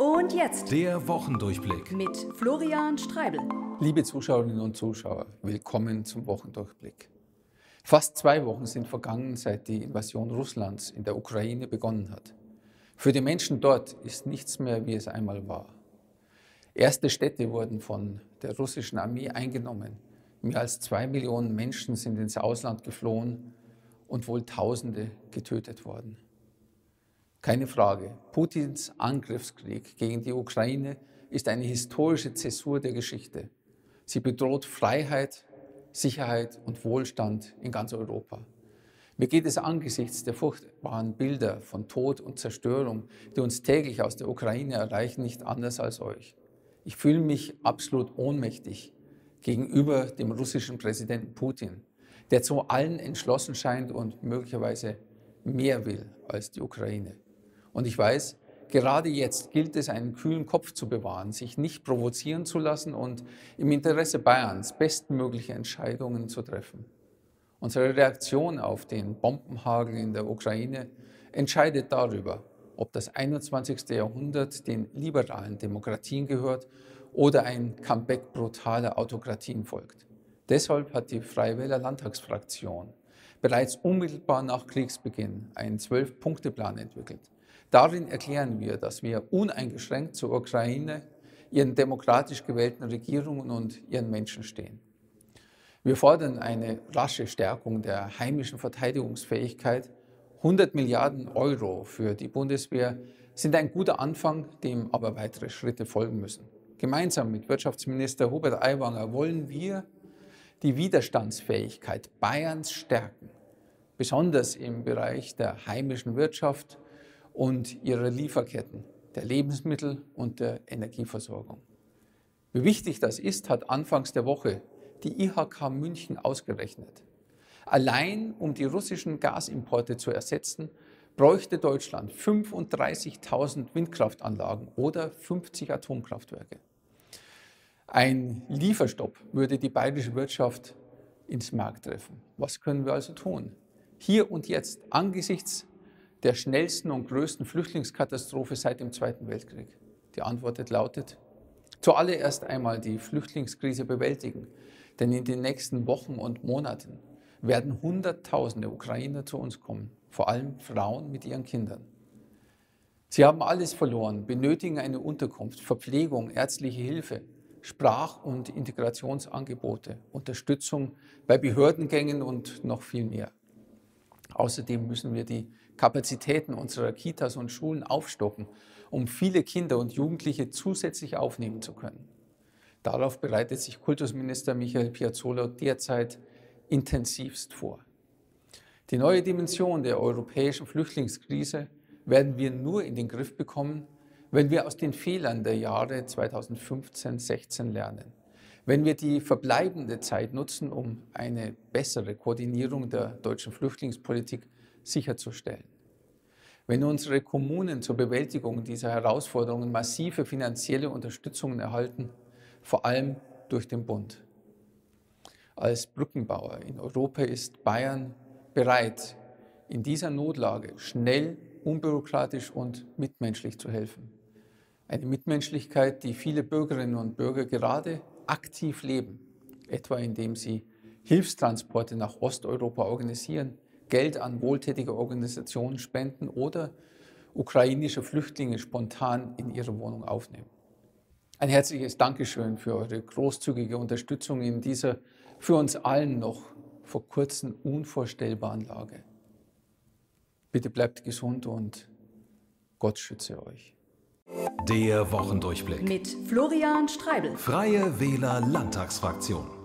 Und jetzt Der Wochendurchblick. mit Florian Streibel. Liebe Zuschauerinnen und Zuschauer, willkommen zum Wochendurchblick. Fast zwei Wochen sind vergangen, seit die Invasion Russlands in der Ukraine begonnen hat. Für die Menschen dort ist nichts mehr, wie es einmal war. Erste Städte wurden von der russischen Armee eingenommen. Mehr als zwei Millionen Menschen sind ins Ausland geflohen und wohl Tausende getötet worden. Keine Frage, Putins Angriffskrieg gegen die Ukraine ist eine historische Zäsur der Geschichte. Sie bedroht Freiheit, Sicherheit und Wohlstand in ganz Europa. Mir geht es angesichts der furchtbaren Bilder von Tod und Zerstörung, die uns täglich aus der Ukraine erreichen, nicht anders als euch. Ich fühle mich absolut ohnmächtig gegenüber dem russischen Präsidenten Putin, der zu allen entschlossen scheint und möglicherweise mehr will als die Ukraine. Und ich weiß, gerade jetzt gilt es, einen kühlen Kopf zu bewahren, sich nicht provozieren zu lassen und im Interesse Bayerns bestmögliche Entscheidungen zu treffen. Unsere Reaktion auf den Bombenhagel in der Ukraine entscheidet darüber, ob das 21. Jahrhundert den liberalen Demokratien gehört oder ein Comeback brutaler Autokratien folgt. Deshalb hat die Freie Wähler Landtagsfraktion bereits unmittelbar nach Kriegsbeginn einen Zwölf-Punkte-Plan entwickelt. Darin erklären wir, dass wir uneingeschränkt zur Ukraine, ihren demokratisch gewählten Regierungen und ihren Menschen stehen. Wir fordern eine rasche Stärkung der heimischen Verteidigungsfähigkeit. 100 Milliarden Euro für die Bundeswehr sind ein guter Anfang, dem aber weitere Schritte folgen müssen. Gemeinsam mit Wirtschaftsminister Hubert Aiwanger wollen wir die Widerstandsfähigkeit Bayerns stärken, besonders im Bereich der heimischen Wirtschaft und ihrer Lieferketten, der Lebensmittel und der Energieversorgung. Wie wichtig das ist, hat anfangs der Woche die IHK München ausgerechnet. Allein um die russischen Gasimporte zu ersetzen, bräuchte Deutschland 35.000 Windkraftanlagen oder 50 Atomkraftwerke. Ein Lieferstopp würde die bayerische Wirtschaft ins Markt treffen. Was können wir also tun? Hier und jetzt, angesichts der schnellsten und größten Flüchtlingskatastrophe seit dem Zweiten Weltkrieg? Die Antwort lautet, zuallererst einmal die Flüchtlingskrise bewältigen, denn in den nächsten Wochen und Monaten werden Hunderttausende Ukrainer zu uns kommen, vor allem Frauen mit ihren Kindern. Sie haben alles verloren, benötigen eine Unterkunft, Verpflegung, ärztliche Hilfe, Sprach- und Integrationsangebote, Unterstützung bei Behördengängen und noch viel mehr. Außerdem müssen wir die Kapazitäten unserer Kitas und Schulen aufstocken, um viele Kinder und Jugendliche zusätzlich aufnehmen zu können. Darauf bereitet sich Kultusminister Michael Piazzolo derzeit intensivst vor. Die neue Dimension der europäischen Flüchtlingskrise werden wir nur in den Griff bekommen, wenn wir aus den Fehlern der Jahre 2015-16 lernen, wenn wir die verbleibende Zeit nutzen, um eine bessere Koordinierung der deutschen Flüchtlingspolitik sicherzustellen. Wenn unsere Kommunen zur Bewältigung dieser Herausforderungen massive finanzielle Unterstützungen erhalten, vor allem durch den Bund. Als Brückenbauer in Europa ist Bayern bereit, in dieser Notlage schnell, unbürokratisch und mitmenschlich zu helfen. Eine Mitmenschlichkeit, die viele Bürgerinnen und Bürger gerade aktiv leben, etwa indem sie Hilfstransporte nach Osteuropa organisieren, Geld an wohltätige Organisationen spenden oder ukrainische Flüchtlinge spontan in ihre Wohnung aufnehmen. Ein herzliches Dankeschön für eure großzügige Unterstützung in dieser für uns allen noch vor kurzem unvorstellbaren Lage. Bitte bleibt gesund und Gott schütze euch. Der Wochendurchblick. Mit Florian Streibel. Freie Wähler Landtagsfraktion.